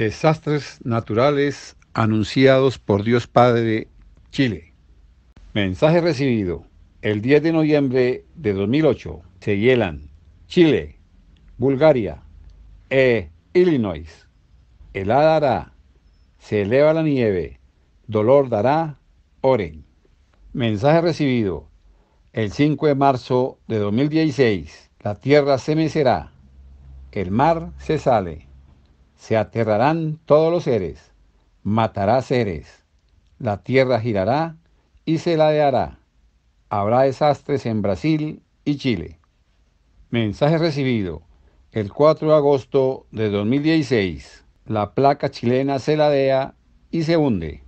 Desastres naturales anunciados por Dios Padre, Chile. Mensaje recibido el 10 de noviembre de 2008. Se hielan Chile, Bulgaria e Illinois. Helada dará, se eleva la nieve, dolor dará, oren. Mensaje recibido el 5 de marzo de 2016. La tierra se mecerá, el mar se sale se aterrarán todos los seres, matará seres, la tierra girará y se ladeará. Habrá desastres en Brasil y Chile. Mensaje recibido el 4 de agosto de 2016. La placa chilena se ladea y se hunde.